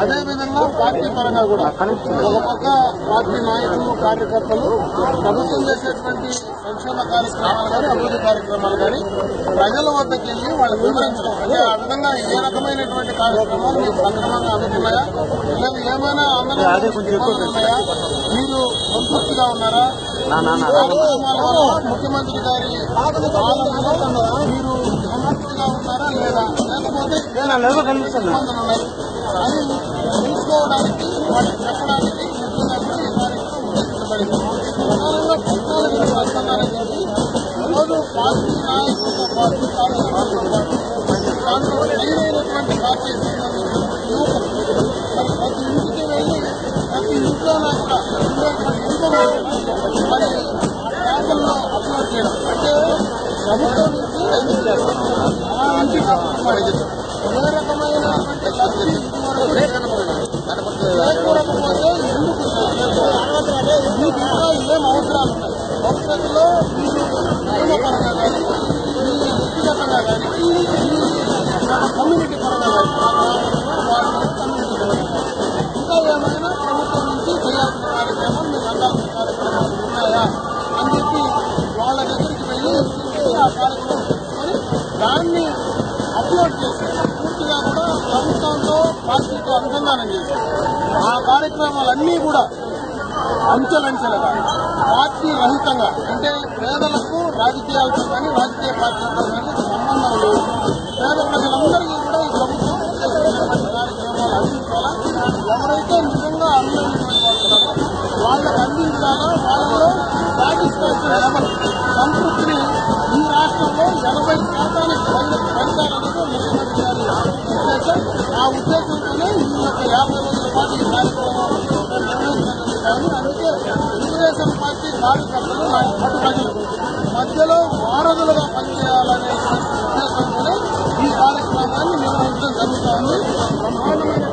అదే విధంగా పార్టీ పరంగా కూడా ఒక పక్క పార్టీ నాయకులు కార్యకర్తలు ప్రభుత్వం చేసేటువంటి సంక్షేమ కార్యక్రమాలు కానీ అభివృద్ధి కార్యక్రమాలు కానీ ప్రజల వద్దకు వెళ్ళి వాళ్ళకి వివరించడం. అంటే ఆ విధంగా ఏ రకమైనటువంటి కార్యక్రమాలు మీకు సక్రమంగా అందుతున్నాయా? లేదా ఏమైనా అందరూ ఉన్నాయా? మీరు సంతృప్తిగా ఉన్నారా? ముఖ్యమంత్రి గారి టెక్నాలజీ వస్తున్నారని చెప్పి ఈరోజు పార్టీ అవసరాలు ఉన్నాయి భవిష్యత్తులో దాన్ని అప్లోడ్ చేసి పూర్తిగా కూడా ప్రభుత్వంతో పార్టీతో అనుసంధానం చేశారు. ఆ కార్యక్రమాలన్నీ కూడా అంచెలంచెలుగా పార్టీ రహితంగా అంటే పేదలకు రాజకీయాలతో కానీ రాజకీయ పార్టీలతో కానీ సంబంధం లేదు. పేద ప్రజలందరికీ కూడా ఈ ప్రభుత్వం కార్యక్రమాలు అందించాలా? ఎవరైతే నిజంగా అనుభవించినటువంటి వాళ్ళకు ఉన్నారో అందించాలా? వాళ్ళలో సాటిస్ఫాక్షన్ సంతృప్తిని ఈ రాష్ట్రంలో యాభై రోజుల పాటు ఈ కార్యక్రమం నిర్వహించడం అందుకే తెలుగుదేశం పార్టీ కార్యకర్తలు ప్రజలు మధ్యలో వారధులుగా పనిచేయాలనే ఉద్దేశంతో ఈ కార్యక్రమాన్ని నిర్వహించడం జరుగుతోంది. బ్రహ్మాండమైన